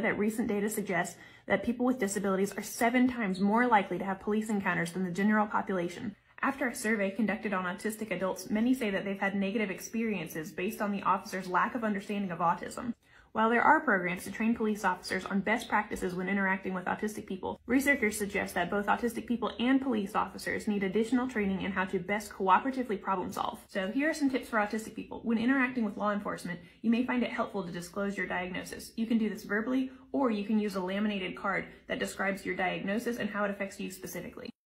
that recent data suggests that people with disabilities are seven times more likely to have police encounters than the general population. After a survey conducted on autistic adults, many say that they've had negative experiences based on the officer's lack of understanding of autism. While there are programs to train police officers on best practices when interacting with autistic people, researchers suggest that both autistic people and police officers need additional training in how to best cooperatively problem solve. So here are some tips for autistic people. When interacting with law enforcement, you may find it helpful to disclose your diagnosis. You can do this verbally, or you can use a laminated card that describes your diagnosis and how it affects you specifically.